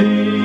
You.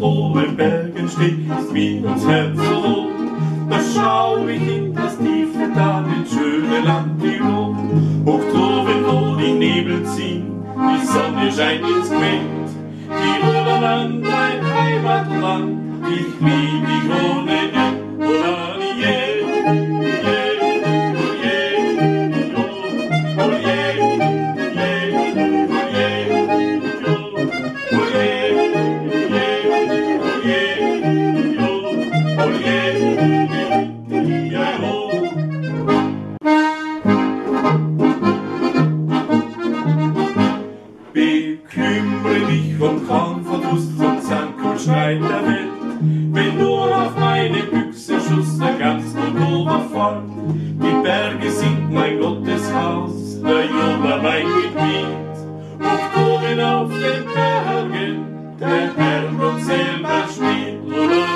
Hohen Bergen steh, ist mir das Herz so. Da schau ich in das tiefe Tal, ins schöne Land Tirol. Droben, wo die Nebel ziehen, die Sonne scheint ins Quent. Tiroler Land, ein Heimatland, ich lieb dich ohne Ende. Oh, je, Bekümmere mich um kaum Verdruss und Zank und Streit der Welt, wenn nur auf meine Büchse Schuss der ganz Moldova fällt. Die Berge sind mein Gotteshaus, der Jordan mein Gebiet. Und oben auf den Bergen, der Herrgott selber spielt.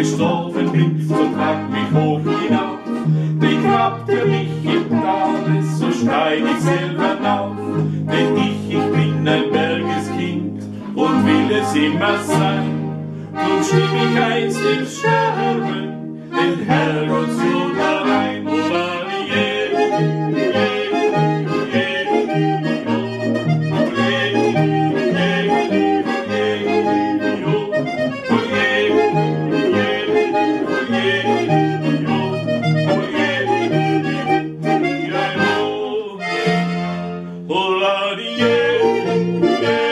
Gestorben bin, so trag mich hoch hinauf. Begrabt ihr mich im Tale, so steig ich selber auf. Denn ich, ich bin ein Bergeskind und will es immer sein. Drum stimm ich einst im Sterben, den Herrgott so Yeah.